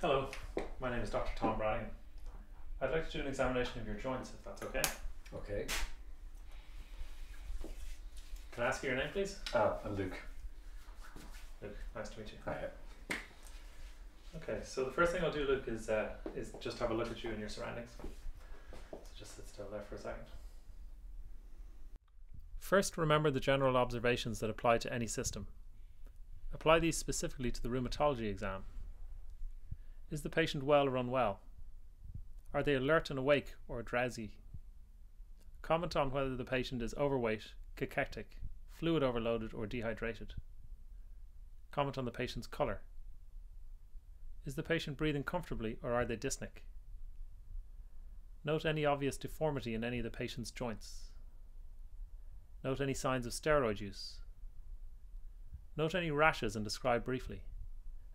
Hello, my name is Dr. Tom Bryan. I'd like to do an examination of your joints if that's okay. Okay. Can I ask you your name, please? Ah, I'm Luke. Luke, nice to meet you. Hi. Okay, so the first thing I'll do, Luke, is uh, is just have a look at you and your surroundings. So just sit still there for a second. First, remember the general observations that apply to any system. Apply these specifically to the rheumatology exam. Is the patient well or unwell? Are they alert and awake or drowsy? Comment on whether the patient is overweight, cachectic, fluid overloaded, or dehydrated. Comment on the patient's colour. Is the patient breathing comfortably or are they dyspneic? Note any obvious deformity in any of the patient's joints. Note any signs of steroid use. Note any rashes and describe briefly.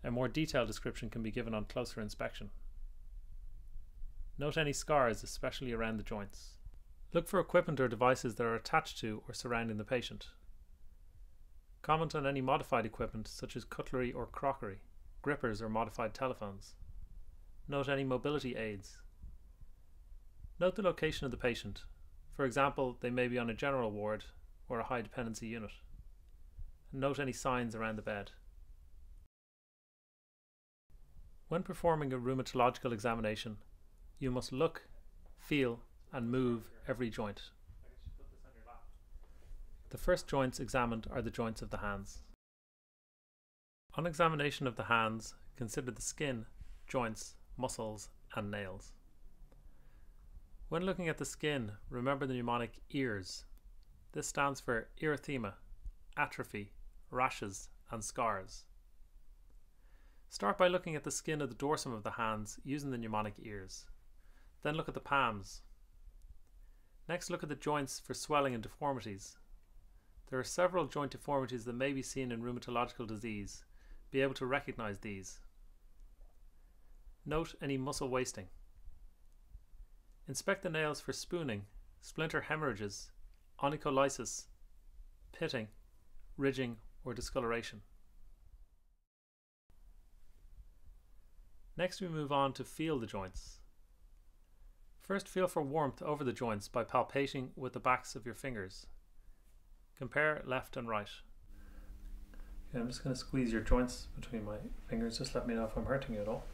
A more detailed description can be given on closer inspection. Note any scars, especially around the joints. Look for equipment or devices that are attached to or surrounding the patient. Comment on any modified equipment such as cutlery or crockery, grippers or modified telephones. Note any mobility aids. Note the location of the patient. For example, they may be on a general ward or a high dependency unit. Note any signs around the bed. When performing a rheumatological examination, you must look, feel, and move every joint. The first joints examined are the joints of the hands. On examination of the hands, consider the skin, joints, muscles, and nails. When looking at the skin, remember the mnemonic EARS. This stands for erythema, atrophy, rashes, and scars. Start by looking at the skin of the dorsum of the hands using the mnemonic EARS. Then look at the palms. Next, look at the joints for swelling and deformities. There are several joint deformities that may be seen in rheumatological disease. Be able to recognize these. Note any muscle wasting. Inspect the nails for spooning, splinter hemorrhages, onycholysis, pitting, ridging, or discoloration. Next we move on to feel the joints. First feel for warmth over the joints by palpating with the backs of your fingers. Compare left and right. Okay, I'm just going to squeeze your joints between my fingers, just let me know if I'm hurting you at all.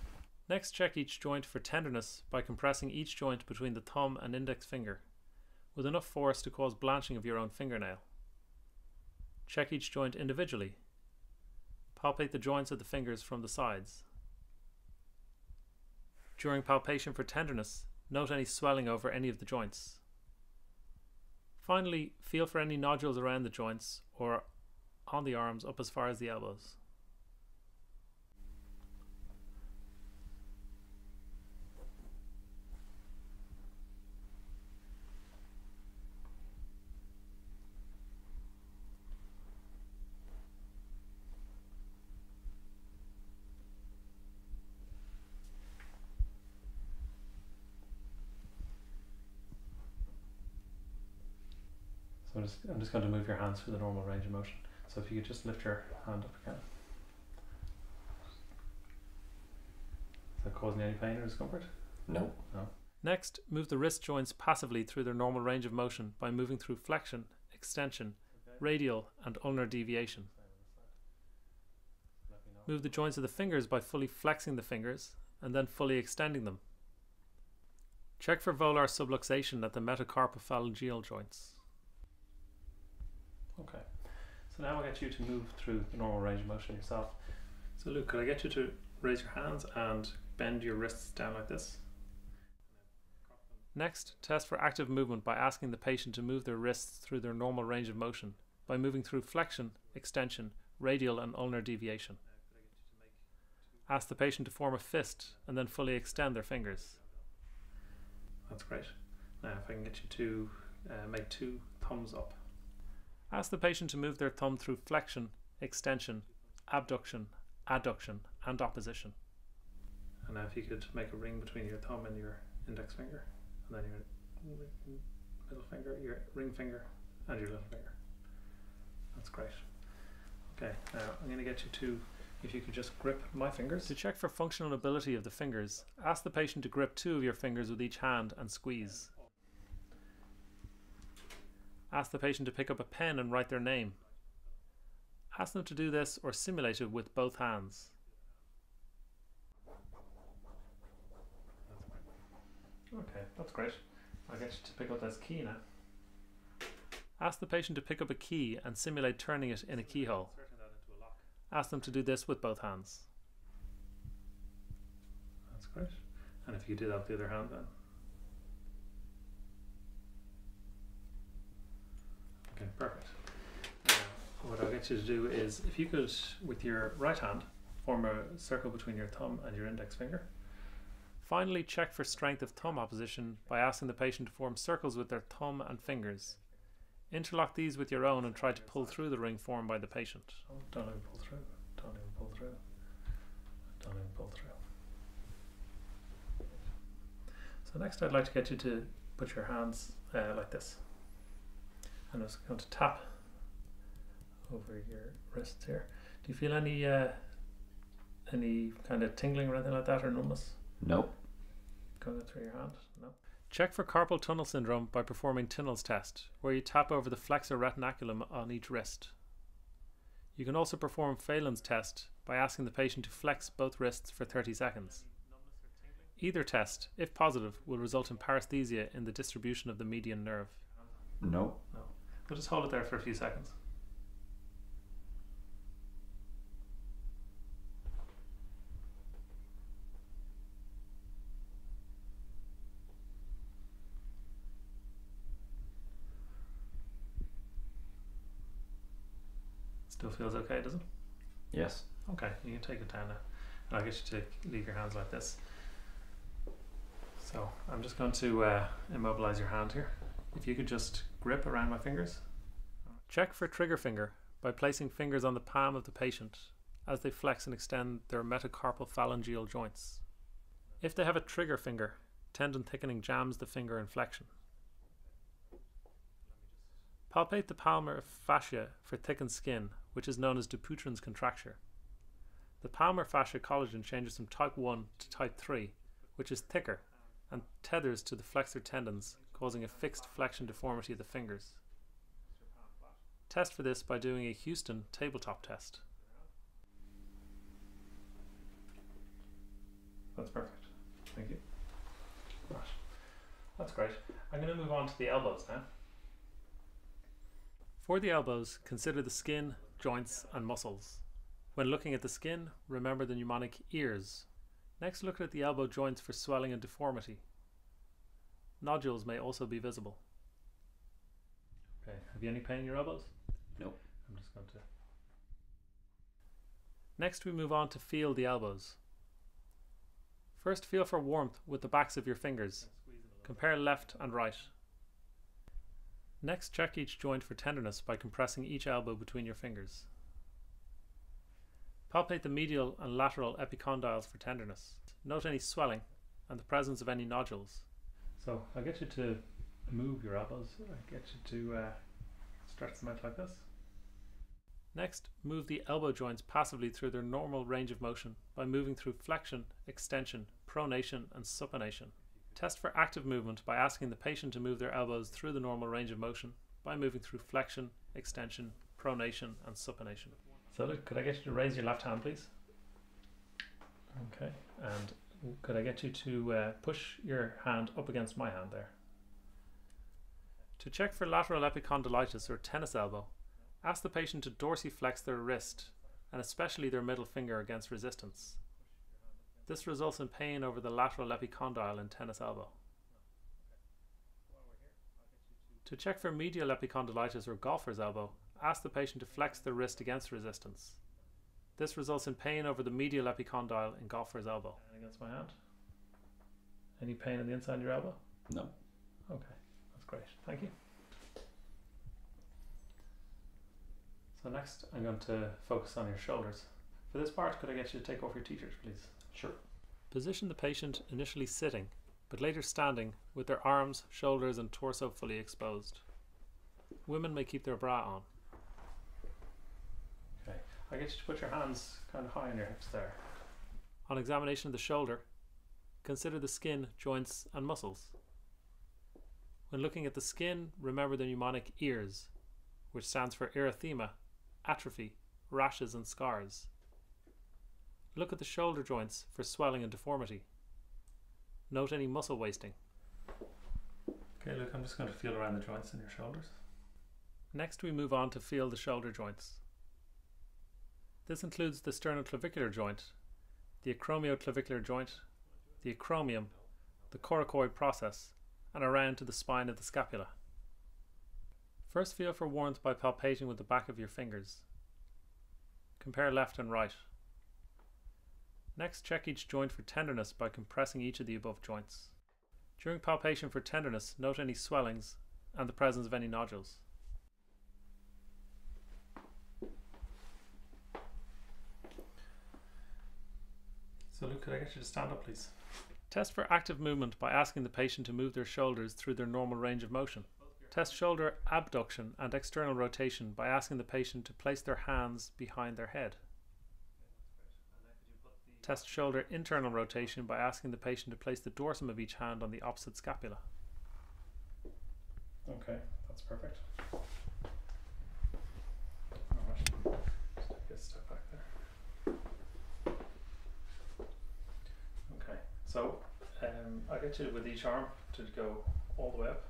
Next check each joint for tenderness by compressing each joint between the thumb and index finger, with enough force to cause blanching of your own fingernail. Check each joint individually. Palpate the joints of the fingers from the sides. During palpation for tenderness, note any swelling over any of the joints. Finally, feel for any nodules around the joints or on the arms up as far as the elbows. So I'm just, I'm just going to move your hands through the normal range of motion. So if you could just lift your hand up again. Is that causing any pain or discomfort? No. No. Next, move the wrist joints passively through their normal range of motion by moving through flexion, extension, radial, and ulnar deviation. Move the joints of the fingers by fully flexing the fingers and then fully extending them. Check for volar subluxation at the metacarpophalangeal joints. Okay, so now I'll get you to move through the normal range of motion yourself. So Luke, could I get you to raise your hands and bend your wrists down like this? Next, test for active movement by asking the patient to move their wrists through their normal range of motion by moving through flexion, extension, radial and ulnar deviation. Ask the patient to form a fist and then fully extend their fingers. That's great. Now if I can get you to uh, make two thumbs up. Ask the patient to move their thumb through flexion, extension, abduction, adduction, and opposition. And now if you could make a ring between your thumb and your index finger, and then your middle finger, your ring finger, and your little finger. That's great. Okay, now I'm going to get you to if you could just grip my fingers. To check for functional ability of the fingers, ask the patient to grip two of your fingers with each hand and squeeze. Ask the patient to pick up a pen and write their name. Ask them to do this or simulate it with both hands. Okay, that's great. I'll get you to pick up this key now. Ask the patient to pick up a key and simulate turning it in a keyhole. Ask them to do this with both hands. That's great. And if you do that with the other hand then. Okay, perfect. Now, what I'll get you to do is, if you could, with your right hand, form a circle between your thumb and your index finger. Finally, check for strength of thumb opposition by asking the patient to form circles with their thumb and fingers. Interlock these with your own and try to pull through the ring formed by the patient. Oh, don't even pull through. Don't even pull through. Don't even pull through. So next I'd like to get you to put your hands uh, like this. And I'm just going to tap over your wrists here. Do you feel any uh, any kind of tingling or anything like that or numbness? No. Going through your hand? No. Check for carpal tunnel syndrome by performing Tinel's test, where you tap over the flexor retinaculum on each wrist. You can also perform Phalen's test by asking the patient to flex both wrists for 30 seconds. Either test, if positive, will result in paresthesia in the distribution of the median nerve. No. No. We'll just hold it there for a few seconds. Feels okay, does it? Yes. Okay, you can take it down now. And I'll get you to leave your hands like this. So I'm just going to uh, immobilize your hand here. If you could just grip around my fingers. Check for trigger finger by placing fingers on the palm of the patient as they flex and extend their metacarpal phalangeal joints. If they have a trigger finger, tendon thickening jams the finger in flexion. Palpate the palmar fascia for thickened skin, which is known as Dupuytren's contracture. The palmar fascia collagen changes from type 1 to type 3, which is thicker and tethers to the flexor tendons, causing a fixed flexion deformity of the fingers. Test for this by doing a Hueston tabletop test. That's perfect. Thank you. Right. That's great. I'm going to move on to the elbows now. For the elbows, consider the skin, joints, and muscles. When looking at the skin, remember the mnemonic ears. Next, look at the elbow joints for swelling and deformity. Nodules may also be visible. Okay, have you any pain in your elbows? Nope. I'm just going to. Next, we move on to feel the elbows. First, feel for warmth with the backs of your fingers. Compare left and right. Next, check each joint for tenderness by compressing each elbow between your fingers. Palpate the medial and lateral epicondyles for tenderness. Note any swelling and the presence of any nodules. So I'll get you to move your elbows. I'll get you to uh, stretch them out like this. Next, move the elbow joints passively through their normal range of motion by moving through flexion, extension, pronation, and supination. Test for active movement by asking the patient to move their elbows through the normal range of motion by moving through flexion, extension, pronation, and supination. So, could I get you to raise your left hand, please? Okay, and could I get you to uh, push your hand up against my hand there? To check for lateral epicondylitis or tennis elbow, ask the patient to dorsiflex their wrist and especially their middle finger against resistance. This results in pain over the lateral epicondyle in tennis elbow. To check for medial epicondylitis or golfer's elbow, ask the patient to flex their wrist against resistance. This results in pain over the medial epicondyle in golfer's elbow. And against my hand. Any pain on the inside of your elbow? No. Okay, that's great. Thank you. So next, I'm going to focus on your shoulders. For this part, could I get you to take off your t-shirt, please? Sure. Position the patient initially sitting, but later standing, with their arms, shoulders, and torso fully exposed. Women may keep their bra on. Okay, I get you to put your hands kind of high on your hips there. On examination of the shoulder, consider the skin, joints, and muscles. When looking at the skin, remember the mnemonic EARS, which stands for erythema, atrophy, rashes, and scars. Look at the shoulder joints for swelling and deformity. Note any muscle wasting. Okay, look, I'm just going to feel around the joints in your shoulders. Next, we move on to feel the shoulder joints. This includes the sternoclavicular joint, the acromioclavicular joint, the acromion, the coracoid process, and around to the spine of the scapula. First feel for warmth by palpating with the back of your fingers. Compare left and right. Next, check each joint for tenderness by compressing each of the above joints. During palpation for tenderness, note any swellings and the presence of any nodules. So Luke, could I get you to stand up please? Test for active movement by asking the patient to move their shoulders through their normal range of motion. Test shoulder abduction and external rotation by asking the patient to place their hands behind their head. Test shoulder internal rotation by asking the patient to place the dorsum of each hand on the opposite scapula. Okay, that's perfect. Alright, just take a step back there. Okay, so um, I get you with each arm to go all the way up,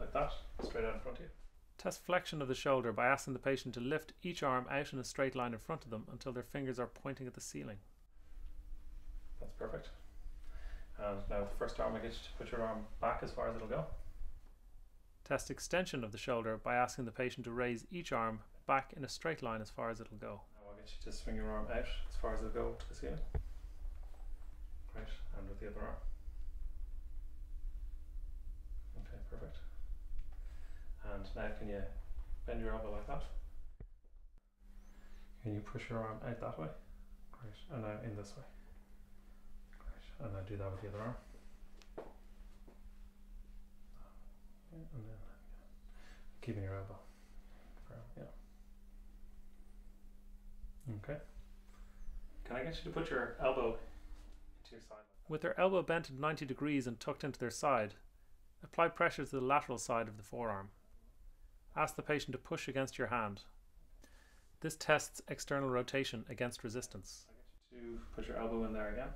like that, straight out in front of you. Test flexion of the shoulder by asking the patient to lift each arm out in a straight line in front of them until their fingers are pointing at the ceiling. That's perfect. And now the first arm, I get you to put your arm back as far as it'll go. Test extension of the shoulder by asking the patient to raise each arm back in a straight line as far as it'll go. Now I'll get you to swing your arm out as far as it'll go to the ceiling. Great, and with the other arm. Okay, perfect. And now can you bend your elbow like that? Can you push your arm out that way? Great, and now in this way. Great, and now do that with the other arm. And then keeping your elbow. firm, Yeah. Okay. Can I get you to put your elbow into your side? With their elbow bent at 90 degrees and tucked into their side, apply pressure to the lateral side of the forearm. Ask the patient to push against your hand. This tests external rotation against resistance. I get you to put your elbow in there again.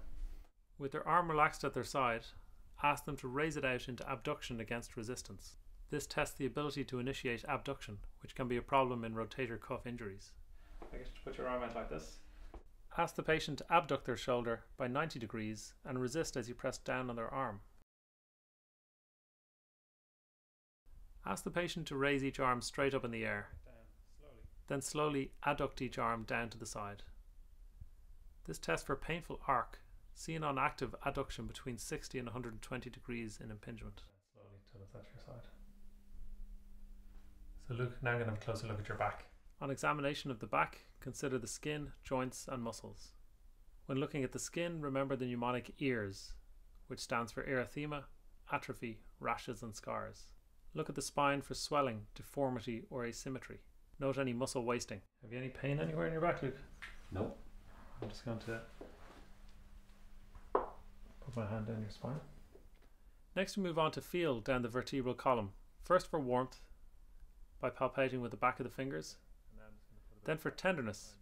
With their arm relaxed at their side, ask them to raise it out into abduction against resistance. This tests the ability to initiate abduction, which can be a problem in rotator cuff injuries. I guess you put your arm out like this. Ask the patient to abduct their shoulder by 90 degrees and resist as you press down on their arm. Ask the patient to raise each arm straight up in the air. Then slowly adduct each arm down to the side. This tests for painful arc, seen on active adduction between 60 and 120 degrees in impingement. Slowly till it's at your side. So look, now I'm going to have a closer look at your back. On examination of the back, consider the skin, joints, and muscles. When looking at the skin, remember the mnemonic EARS, which stands for erythema, atrophy, rashes, and scars. Look at the spine for swelling, deformity, or asymmetry. Note any muscle wasting. Have you any pain anywhere in your back, Luke? No. I'm just going to put my hand down your spine. Next, we move on to feel down the vertebral column. First for warmth by palpating with the back of the fingers, then for tenderness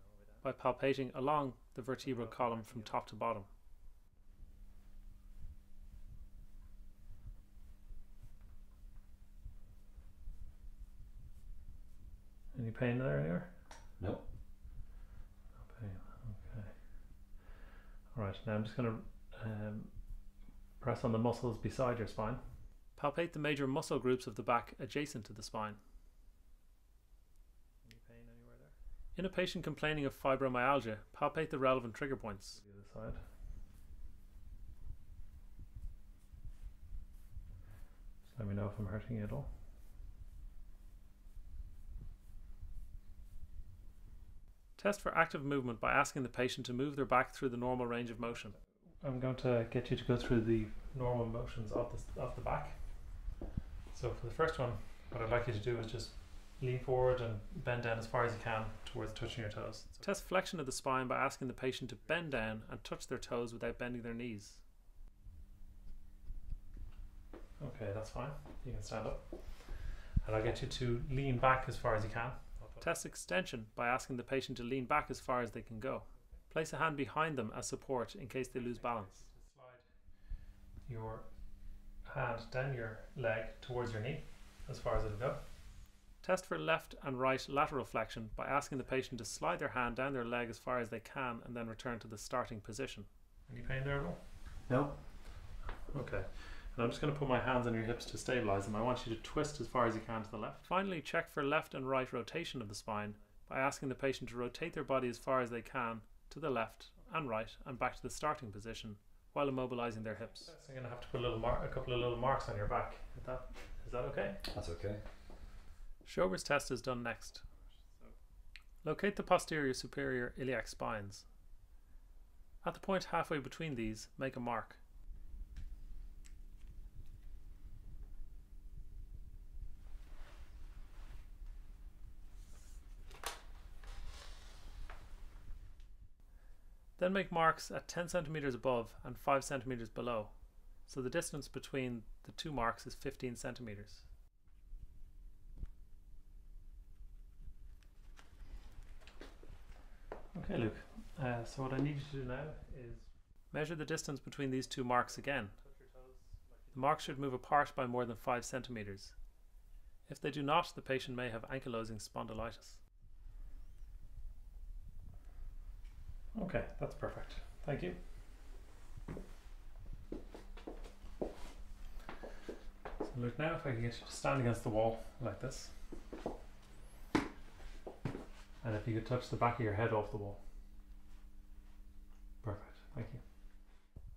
by palpating along the vertebral column from top to bottom. Any pain there anywhere? Nope. No pain. Okay. All right. Now I'm just going to um, press on the muscles beside your spine. Palpate the major muscle groups of the back adjacent to the spine. Any pain anywhere there? In a patient complaining of fibromyalgia, palpate the relevant trigger points. The other side. Just let me know if I'm hurting you at all. Test for active movement by asking the patient to move their back through the normal range of motion. I'm going to get you to go through the normal motions of the, of the back. So for the first one, what I'd like you to do is just lean forward and bend down as far as you can towards touching your toes. Test flexion of the spine by asking the patient to bend down and touch their toes without bending their knees. Okay, that's fine. You can stand up. And I'll get you to lean back as far as you can. Test extension by asking the patient to lean back as far as they can go. Place a hand behind them as support in case they lose balance. Slide your hand down your leg towards your knee as far as it'll go. Test for left and right lateral flexion by asking the patient to slide their hand down their leg as far as they can and then return to the starting position. Any pain there at all? No. Okay. And I'm just going to put my hands on your hips to stabilize them. I want you to twist as far as you can to the left. Finally, check for left and right rotation of the spine by asking the patient to rotate their body as far as they can to the left and right and back to the starting position while immobilizing their hips. So you're going to have to put a little mar- a couple of little marks on your back. Is that is that okay? That's okay. Schober's test is done next. Locate the posterior superior iliac spines. At the point halfway between these, make a mark. Then make marks at 10 centimeters above and 5 centimeters below. So the distance between the two marks is 15 centimeters. Okay, Luke. Uh, so what I need you to do now is measure the distance between these two marks again. The marks should move apart by more than 5 centimeters. If they do not, the patient may have ankylosing spondylitis. Okay, that's perfect. Thank you. So look now if I can get you to stand against the wall like this. And if you could touch the back of your head off the wall. Perfect, thank you.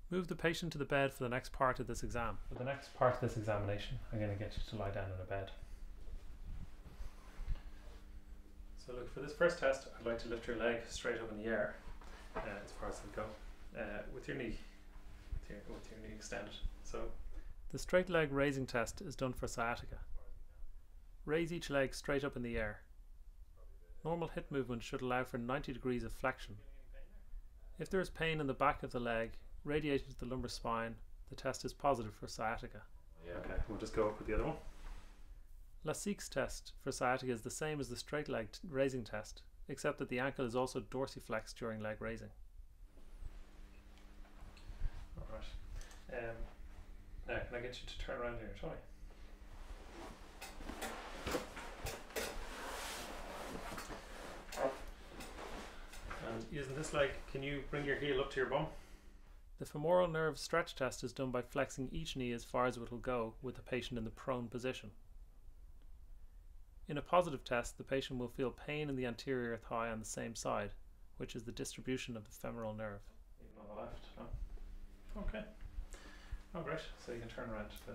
Move the patient to the bed for the next part of this exam. For the next part of this examination, I'm going to get you to lie down on a bed. So look, for this first test, I'd like to lift your leg straight up in the air uh, as far as it'll go, uh, with your knee, with your, with your knee extended. So the straight leg raising test is done for sciatica. Raise each leg straight up in the air. Normal hip movement should allow for 90 degrees of flexion. If there is pain in the back of the leg radiating to the lumbar spine, the test is positive for sciatica. Yeah. Okay, we'll just go up with the other one. Lasègue's test for sciatica is the same as the straight leg t- raising test, except that the ankle is also dorsiflexed during leg raising. Alright. Um, now, can I get you to turn around your tummy? And using this leg, can you bring your heel up to your bum? The femoral nerve stretch test is done by flexing each knee as far as it will go with the patient in the prone position. In a positive test, the patient will feel pain in the anterior thigh on the same side, which is the distribution of the femoral nerve. Even on the left, no? Okay. Oh, great. So you can turn around to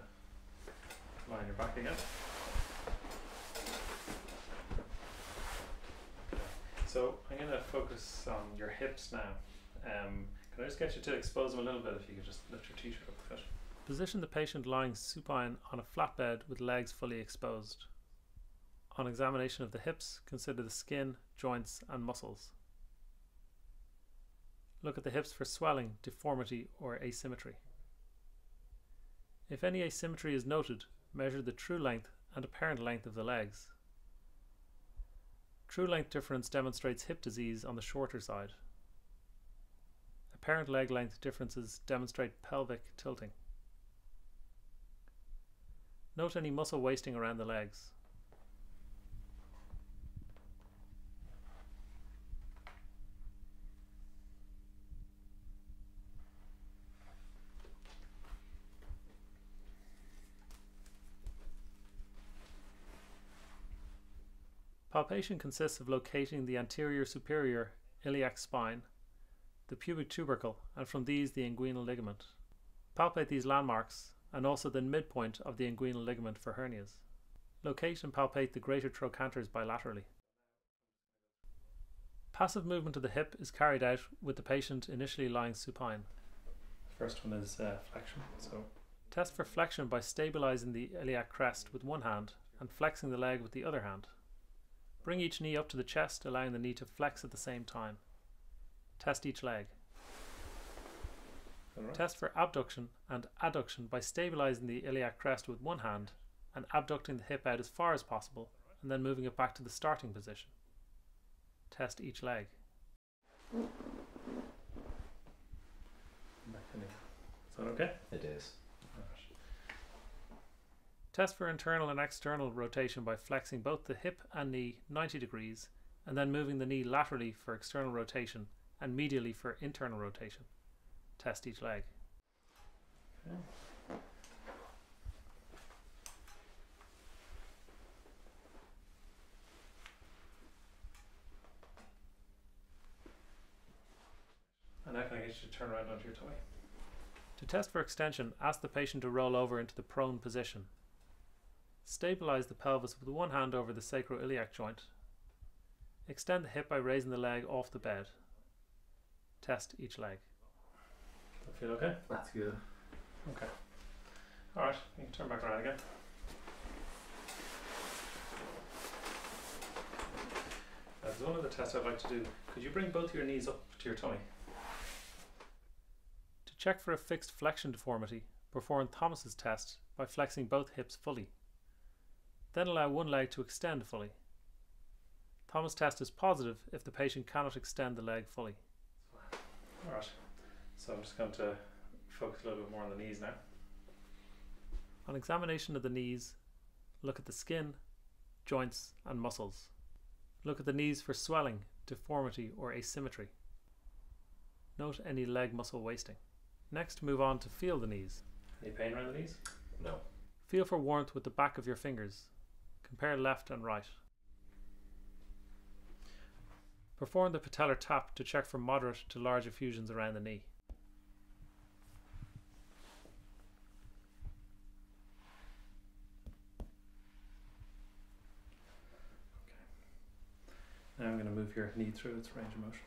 lie on your back again. So I'm going to focus on your hips now. Um, can I just get you to expose them a little bit if you could just lift your t-shirt up a bit? Position the patient lying supine on a flat bed with legs fully exposed. On examination of the hips, consider the skin, joints, and muscles. Look at the hips for swelling, deformity, or asymmetry. If any asymmetry is noted, measure the true length and apparent length of the legs. True length difference demonstrates hip disease on the shorter side. Apparent leg length differences demonstrate pelvic tilting. Note any muscle wasting around the legs. Palpation consists of locating the anterior superior iliac spine, the pubic tubercle, and from these the inguinal ligament. Palpate these landmarks and also the midpoint of the inguinal ligament for hernias. Locate and palpate the greater trochanters bilaterally. Passive movement of the hip is carried out with the patient initially lying supine. First one is uh, flexion. So test for flexion by stabilizing the iliac crest with one hand and flexing the leg with the other hand. Bring each knee up to the chest, allowing the knee to flex at the same time. Test each leg. Test for abduction and adduction by stabilizing the iliac crest with one hand and abducting the hip out as far as possible and then moving it back to the starting position. Test each leg. Is that okay? It is. Test for internal and external rotation by flexing both the hip and knee 90 degrees and then moving the knee laterally for external rotation and medially for internal rotation. Test each leg. Okay. And now can I get you to turn around onto your tummy? To test for extension, ask the patient to roll over into the prone position. Stabilize the pelvis with one hand over the sacroiliac joint. Extend the hip by raising the leg off the bed. Test each leg. That feel okay? That's good. Okay. Alright, you can turn back around again. That's one of the tests I'd like to do. Could you bring both your knees up to your tummy? To check for a fixed flexion deformity, perform Thomas's test by flexing both hips fully. Then allow one leg to extend fully. Thomas test is positive if the patient cannot extend the leg fully. Alright, so I'm just going to focus a little bit more on the knees now. On examination of the knees, look at the skin, joints, and muscles. Look at the knees for swelling, deformity, or asymmetry. Note any leg muscle wasting. Next, move on to feel the knees. Any pain around the knees? No. Feel for warmth with the back of your fingers. Compare left and right. Perform the patellar tap to check for moderate to large effusions around the knee. Now I'm going to move your knee through its range of motion.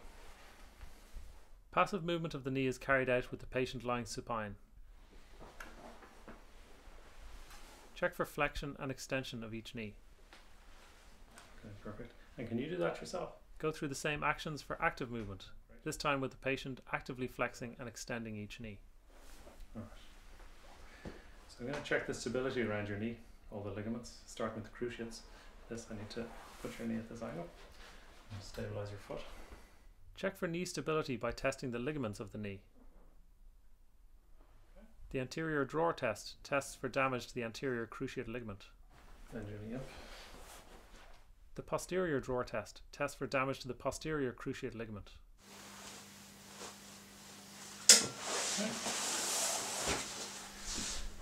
Passive movement of the knee is carried out with the patient lying supine. Check for flexion and extension of each knee. Okay, perfect. And can you do that yourself? Go through the same actions for active movement, this time with the patient actively flexing and extending each knee. Alright. So I'm going to check the stability around your knee, all the ligaments, starting with the cruciates. This, I need to put your knee at this angle. and Stabilize your foot. Check for knee stability by testing the ligaments of the knee. The anterior drawer test tests for damage to the anterior cruciate ligament. The posterior drawer test tests for damage to the posterior cruciate ligament. Okay.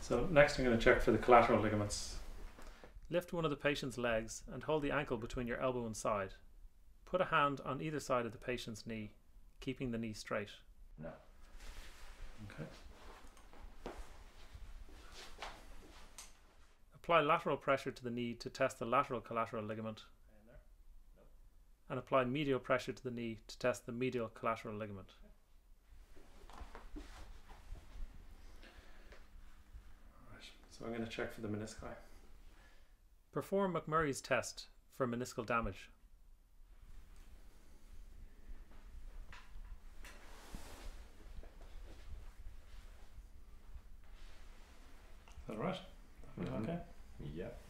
So next I'm going to check for the collateral ligaments. Lift one of the patient's legs and hold the ankle between your elbow and side. Put a hand on either side of the patient's knee, keeping the knee straight. No. Okay. Apply lateral pressure to the knee to test the lateral collateral ligament. And apply medial pressure to the knee to test the medial collateral ligament. So I'm going to check for the menisci. Perform McMurray's test for meniscal damage. Is that right? Mhm. Okay. Yep.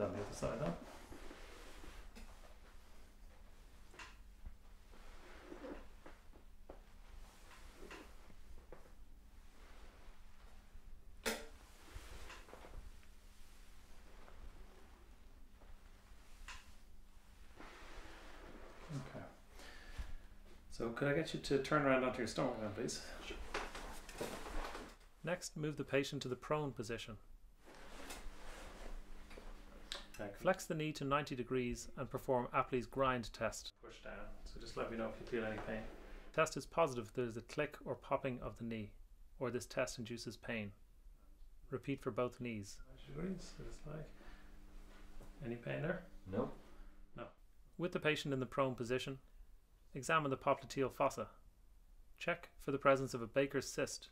Do that on the other side then. Okay. So could I get you to turn around onto your stomach then, please? Next, move the patient to the prone position. Flex the knee to 90 degrees and perform Apley's grind test. Push down. So just let me know if you feel any pain. Test is positive if there is a click or popping of the knee, or this test induces pain. Repeat for both knees. 90 degrees. So like any pain there. No. No. With the patient in the prone position, Examine the popliteal fossa. Check for the presence of a Baker's cyst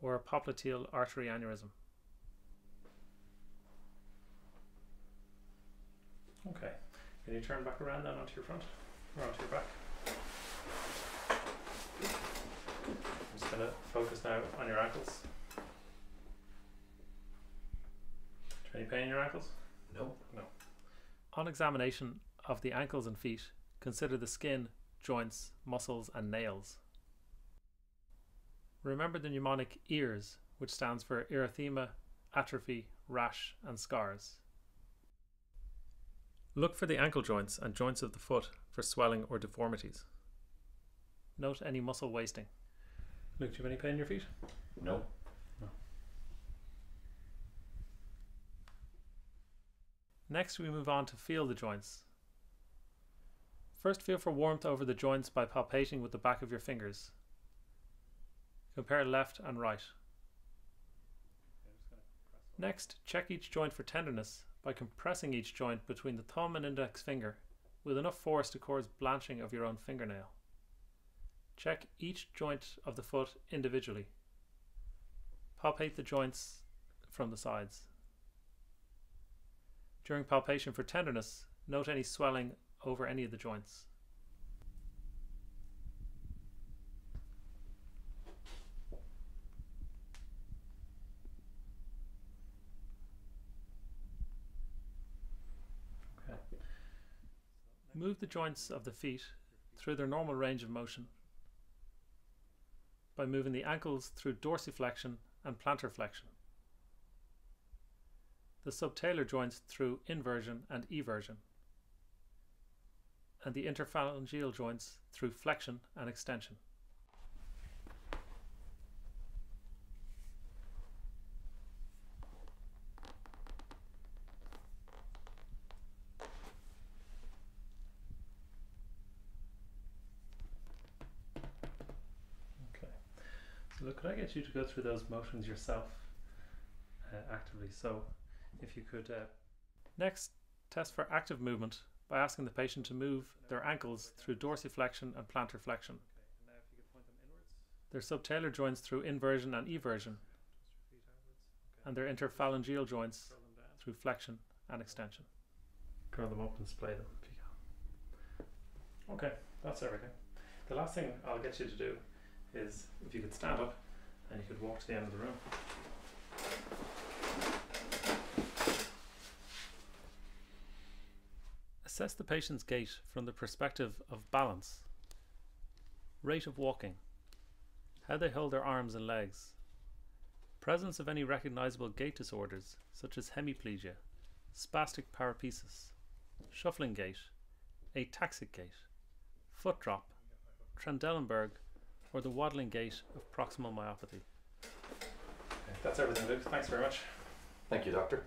or a popliteal artery aneurysm. Okay, can you turn back around then onto your front or onto your back? I'm just going to focus now on your ankles. Any pain in your ankles? No. No. On examination of the ankles and feet, consider the skin, joints, muscles, and nails. Remember the mnemonic EARS, which stands for erythema, atrophy, rash, and scars. Look for the ankle joints and joints of the foot for swelling or deformities. Note any muscle wasting. Luke, do you have any pain in your feet? No. Next, we move on to feel the joints. First, feel for warmth over the joints by palpating with the back of your fingers. Compare left and right. Next, check each joint for tenderness by compressing each joint between the thumb and index finger with enough force to cause blanching of your own fingernail. Check each joint of the foot individually. Palpate the joints from the sides. During palpation for tenderness, note any swelling over any of the joints. Okay. Move the joints of the feet through their normal range of motion by moving the ankles through dorsiflexion and plantar flexion the subtalar joints through inversion and eversion, and the interphalangeal joints through flexion and extension. Okay, so look, could I get you to go through those motions yourself uh, actively? So, if you could. Uh, next, test for active movement by asking the patient to move their ankles through dorsiflexion and plantar flexion, their subtalar joints through inversion and eversion, and their interphalangeal joints through flexion and extension. Curl them up and splay them if you can. Okay, that's everything. The last thing I'll get you to do is if you could stand up and you could walk to the end of the room. Assess the patient's gait from the perspective of balance, rate of walking, how they hold their arms and legs, presence of any recognizable gait disorders such as hemiplegia, spastic paraparesis, shuffling gait, ataxic gait, foot drop, Trendelenburg, or the waddling gait of proximal myopathy. that's everything, Luke. Thanks very much. Thank you, doctor.